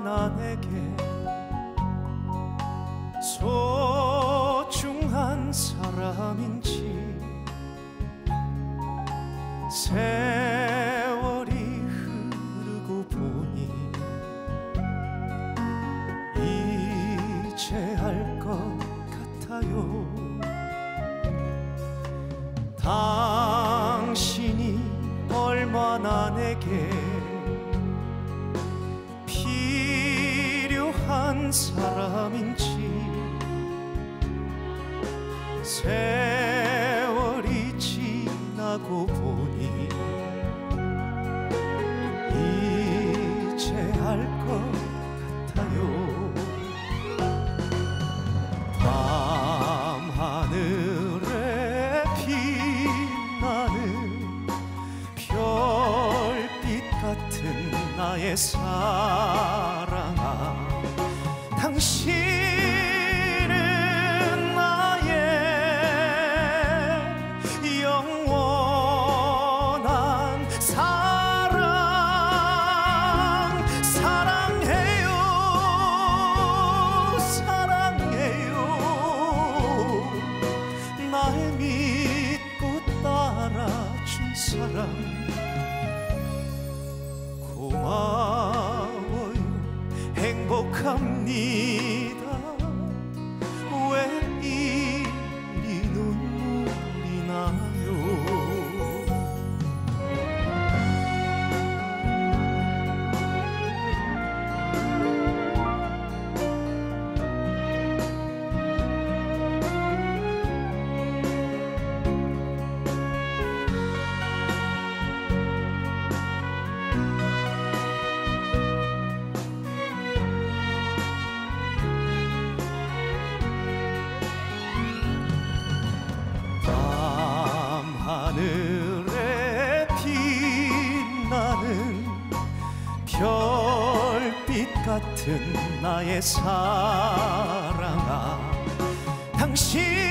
내게 소중한 사람인지 세월이 흐르고 보니 이제 알 것 같아요. 당 사람인지 세월이 지나고 보니 이제 알 것 같아요. 밤하늘에 빛나는 별빛 같은 나의 사랑아 당신은 나의 영원한 사랑. 사랑해요. 사랑해요. 날 믿고 따라준 사랑 별빛 같은 나의 사랑아 당신